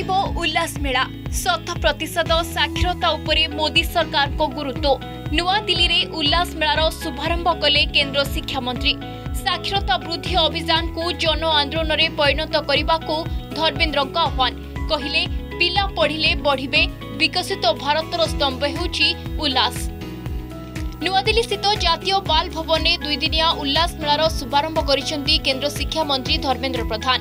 ବଢ଼େଇବ ଉଲ୍ଲାସ ମେଳା ଶତ ପ୍ରତିଶତ ସାକ୍ଷରତା ଉପରେ ମୋଦି ସରକାରଙ୍କ ଗୁରୁତ୍ୱ। ନୂଆଦିଲ୍ଲୀରେ ଉଲ୍ଲାସ ମେଳାର ଶୁଭାରମ୍ଭ କଲେ କେନ୍ଦ୍ର ଶିକ୍ଷାମନ୍ତ୍ରୀ। ସାକ୍ଷରତା ବୃଦ୍ଧି ଅଭିଯାନକୁ ଜନ ଆନ୍ଦୋଳନରେ ପରିଣତ କରିବାକୁ ଧର୍ମେନ୍ଦ୍ରଙ୍କ ଆହ୍ୱାନ କହିଲେ ପିଲା ପଢ଼ିଲେ ବଢ଼ିବେ ବିକଶିତ ଭାରତର ସ୍ତମ୍ଭ ହେଉଛି ଉଲ୍ଲାସ। ନୂଆଦିଲ୍ଲୀସ୍ଥିତ ଜାତୀୟ ବାଲ ଭବନରେ ଦୁଇଦିନିଆ ଉଲ୍ଲାସ ମେଳାର ଶୁଭାରମ୍ଭ କରିଛନ୍ତି କେନ୍ଦ୍ର ଶିକ୍ଷାମନ୍ତ୍ରୀ ଧର୍ମେନ୍ଦ୍ର ପ୍ରଧାନ।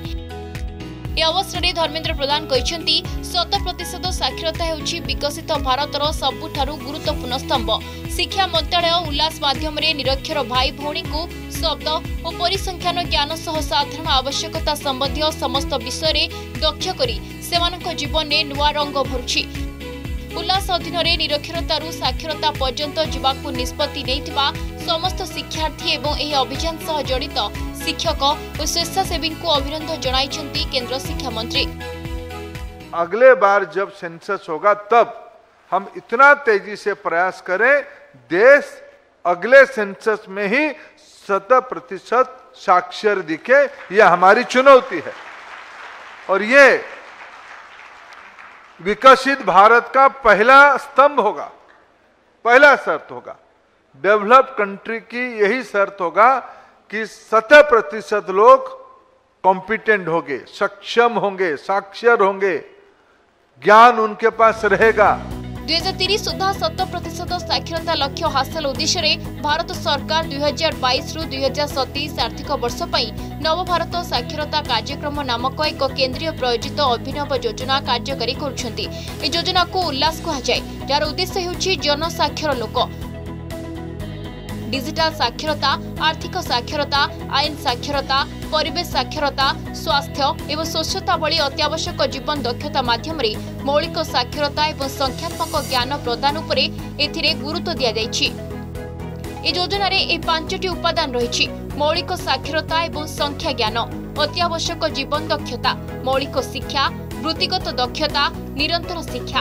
ଏ ଅବସରରେ ଧର୍ମେନ୍ଦ୍ର ପ୍ରଧାନ କହିଛନ୍ତି ଶତ ପ୍ରତିଶତ ସାକ୍ଷରତା ହେଉଛି ବିକଶିତ ଭାରତର ସବୁଠାରୁ ଗୁରୁତ୍ୱପୂର୍ଣ୍ଣ ସ୍ତମ୍ଭ। ଶିକ୍ଷା ମନ୍ତ୍ରଣାଳୟ ଉଲ୍ଲାସ ମାଧ୍ୟମରେ ନିରକ୍ଷର ଭାଇ ଭଉଣୀଙ୍କୁ ଶବ୍ଦ ଓ ପରିସଂଖ୍ୟାନ ଜ୍ଞାନ ସହ ସାଧାରଣ ଆବଶ୍ୟକତା ସମ୍ବନ୍ଧୀୟ ସମସ୍ତ ବିଷୟରେ ଦକ୍ଷ କରି ସେମାନଙ୍କ ଜୀବନରେ ନୂଆ ରଙ୍ଗ ଭରୁଛି। ଉଲ୍ଲାସ ଅଧୀନରେ ନିରକ୍ଷରତାରୁ ସାକ୍ଷରତା ପର୍ଯ୍ୟନ୍ତ ଯିବାକୁ ନିଷ୍ପତ୍ତି ନେଇଥିବା ସମସ୍ତ ଶିକ୍ଷାର୍ଥୀ ଏବଂ ଏହି ଅଭିଯାନ ସହ ଜଡ଼ିତ ଶିକ୍ଷକ ଓ ସ୍ୱେଚ୍ଛାସେବୀଙ୍କୁ ଅଭିନନ୍ଦନ ଜଣାଇଛନ୍ତି କେନ୍ଦ୍ର ଶିକ୍ଷାମନ୍ତ୍ରୀ अगले बार जब सेंसस होगा तब हम इतना तेजी से प्रयास करें देश अगले सेंसस में ही शत प्रतिशत साक्षर दिखे यह हमारी चुनौती है और ये विकसित भारत का पहला स्तंभ होगा, पहला शर्त होगा। डेवलप कंट्री की यही शर्त होगा कि सत प्रतिशत लोग कॉम्पिटेंट होंगे, सक्षम होंगे, साक्षर होंगे। ज्ञान उनके पास रहेगा। ଦୁଇ ହଜାର ତିରିଶ ସୁଦ୍ଧା ଶତ ପ୍ରତିଶତ ସାକ୍ଷରତା ଲକ୍ଷ୍ୟ ହାସଲ ଉଦ୍ଦେଶ୍ୟରେ ଭାରତ ସରକାର ଦୁଇ ହଜାର ବାଇଶରୁ ଦୁଇ ହଜାର ସତେଇଶ ଆର୍ଥିକ ବର୍ଷ ପାଇଁ ନବଭାରତ ସାକ୍ଷରତା କାର୍ଯ୍ୟକ୍ରମ ନାମକ ଏକ କେନ୍ଦ୍ରୀୟ ପ୍ରାୟୋଜିତ ଅଭିନବ ଯୋଜନା କାର୍ଯ୍ୟକାରୀ କରୁଛନ୍ତି। ଏହି ଯୋଜନାକୁ ଉଲ୍ଲାସ କୁହାଯାଏ। ଯାହାର ଉଦ୍ଦେଶ୍ୟ ହେଉଛି ଜନସାକ୍ଷର ଲୋକ। ଡିଜିଟାଲ ସାକ୍ଷରତା ଆର୍ଥିକ ସାକ୍ଷରତା ଆଇନ ସାକ୍ଷରତା ପରିବେଶ ସାକ୍ଷରତା ସ୍ୱାସ୍ଥ୍ୟ ଏବଂ ସ୍ୱଚ୍ଛତା ଭଳି ଅତ୍ୟାବଶ୍ୟକ ଜୀବନ ଦକ୍ଷତା ମାଧ୍ୟମରେ ମୌଳିକ ସାକ୍ଷରତା ଏବଂ ସଂଖ୍ୟାତ୍ମକ ଜ୍ଞାନ ପ୍ରଦାନ ଉପରେ ଏଥିରେ ଗୁରୁତ୍ୱ ଦିଆଯାଇଛି ଏହି ଯୋଜନାରେ ଏହି ପାଞ୍ଚଟି ଉପାଦାନ ରହିଛି ମୌଳିକ ସାକ୍ଷରତା ଏବଂ ସଂଖ୍ୟା ଜ୍ଞାନ ଅତ୍ୟାବଶ୍ୟକ ଜୀବନ ଦକ୍ଷତା ମୌଳିକ ଶିକ୍ଷା ବୃତ୍ତିଗତ ଦକ୍ଷତା ନିରନ୍ତର ଶିକ୍ଷା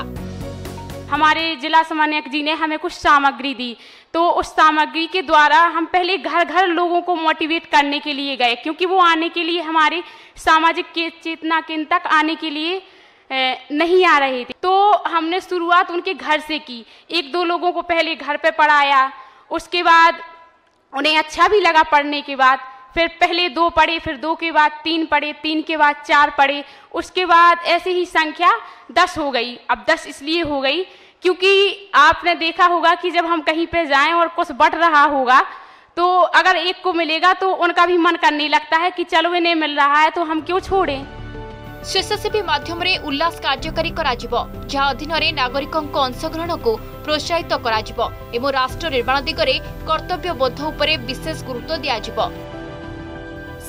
हमारे जिला समन्वयक जी ने हमें कुछ सामग्री दी। तो उस सामग्री के द्वारा हम पहले घर घर लोगों को मोटिवेट करने के लिए गए, क्योंकि वो आने के लिए हमारे सामाजिक के चेतना केंद्र तक आने के लिए नहीं आ रहे थे। तो हमने शुरुआत उनके घर से की। एक दो लोगों को पहले घर पे पढ़ाया, उसके बाद उन्हें अच्छा भी लगा पढ़ने के बाद फिर पहले दो पढ़े फिर दो के बाद तीन पढ़े तीन के बाद चार पढ़े उसके बाद ऐसे ही संख्या दस हो गई अब दस इसलिए हो गई क्योंकि आपने देखा होगा कि जब हम कहीं पे जाएं और कुछ बट रहा होगा तो अगर एक को मिलेगा तो उनका भी मन करने लगता है कि चलो इन्हें मिल रहा है तो हम क्यों छोड़ें ସ୍ୱେଚ୍ଛାସେବୀ ମାଧ୍ୟମରେ ଉଲ୍ଲାସ କାର୍ଯ୍ୟକାରୀ କରାଯିବ ଯାହା ଅଧୀନରେ ନାଗରିକଙ୍କ ଅଂଶଗ୍ରହଣକୁ ପ୍ରୋତ୍ସାହିତ କରାଯିବ ଏବଂ ରାଷ୍ଟ୍ର ନିର୍ମାଣ ଦିଗରେ କର୍ତ୍ତବ୍ୟବୋଧ ଉପରେ ବିଶେଷ ଗୁରୁତ୍ୱ ଦିଆଯିବ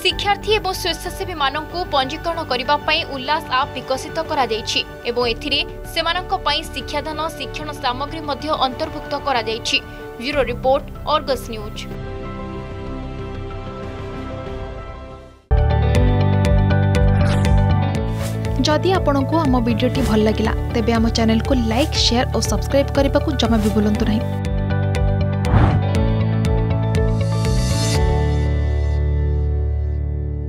শিক্ষার্থী এবং স্বেচ্ছাসেবী মানুষ পঞ্জীকরণ করা উল্লাস আপ বিকশিত করা এবং এতে সে শিক্ষাদান শিক্ষণ সামগ্রী অন্তর্ভুক্ত করা যাইছি ব্যুরো রিপোর্ট অর্গস নিউজ जदि आपण को आम भिडी भल लगा तेब आम चेल्क लाइक सेयार और सब्सक्राइब करने को जमा भी